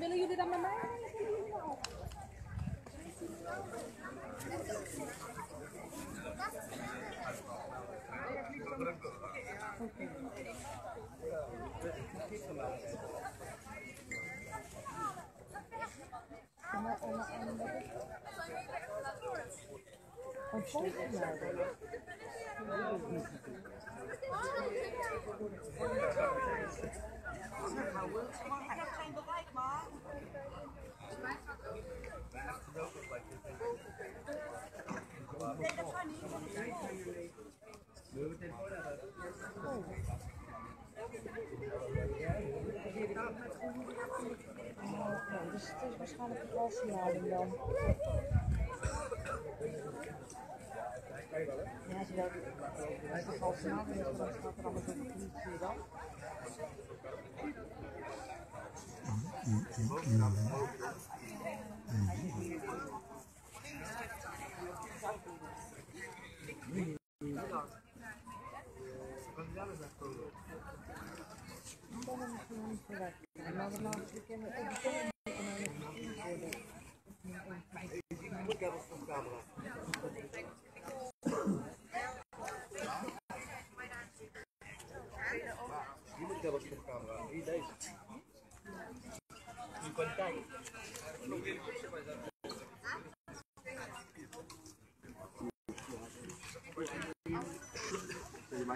Camilo, you did on my mind? Willen jullie dan met mij? Oh, dus het is waarschijnlijk een valsmelding dan. Ja, ze. Als het valsmelding is, dan staat er allemaal zo'n politie dan. Dan is het gewoon niet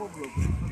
поглубже.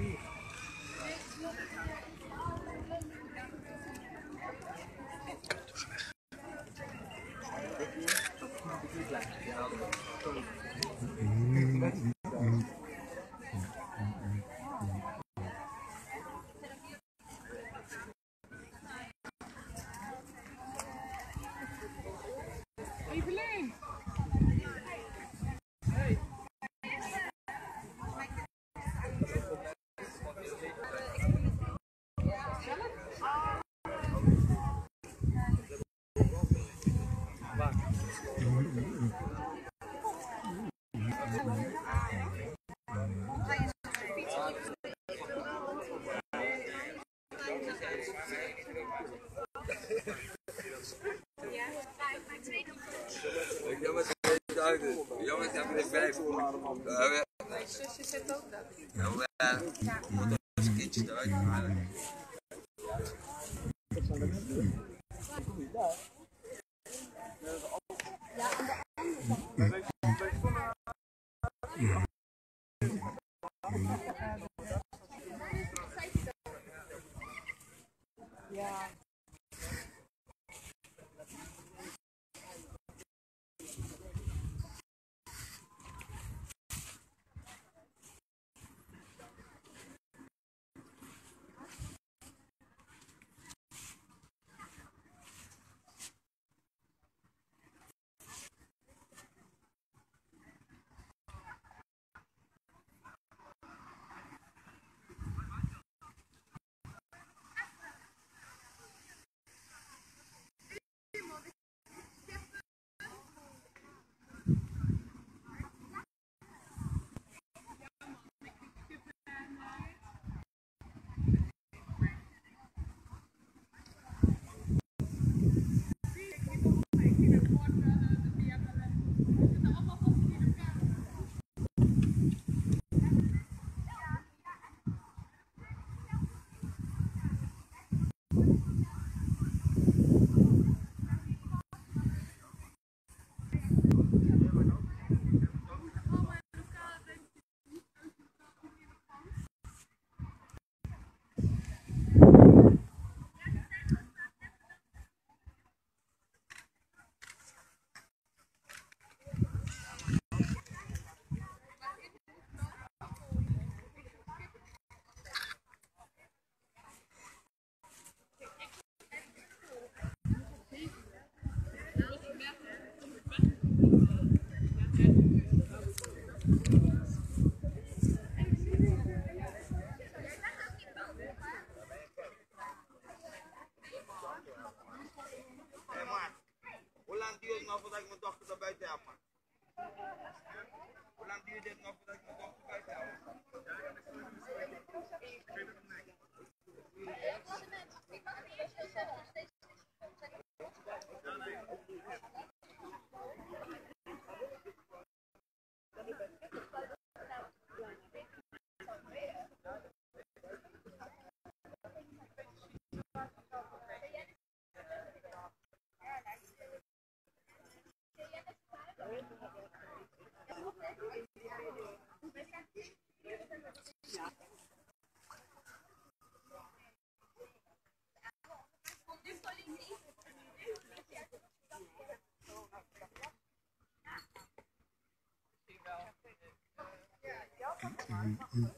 Jongens, hebben we vijf. Mijn zusje zit ook daar. Nou, uh, moet ons een kindje eruit halen. chapter 嗯嗯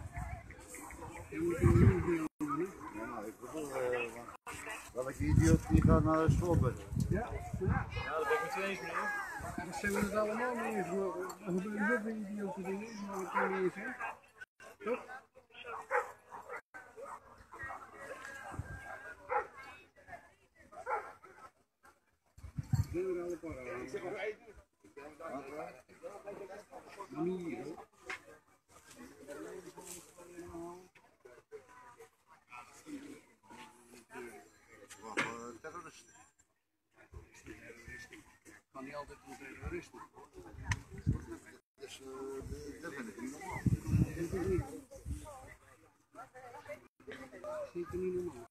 Ja, nou, ik bedoel, welke idioot die gaat naar de school bij Ja, dat ben ik met je eens, meneer. Dat zijn we het allemaal mee eens. Er gebeuren zoveel idiote dingen, maar dat kan niet eens. Kan niet altijd een terrorist. Dus eh, dat vind ik niet normaal. Zeker niet. Zeker niet normaal.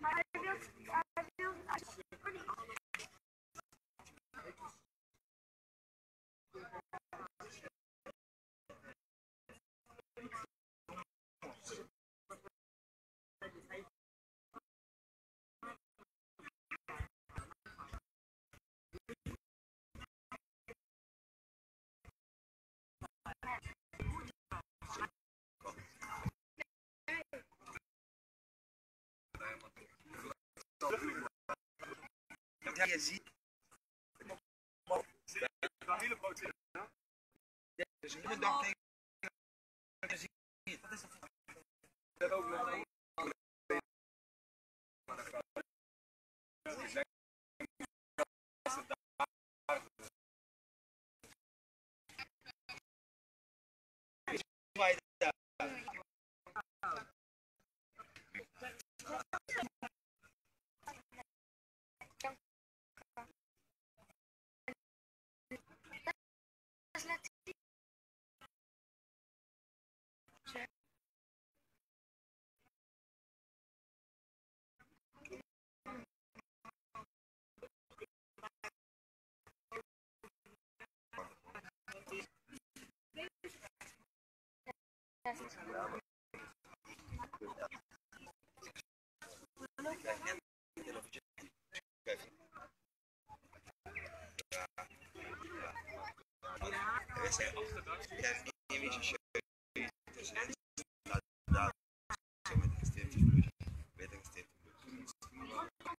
Mas eu, eu acho bonito. Ja, je ziet. Dus iedere dag tegen. je ziet. Ja, niet meer Gracias.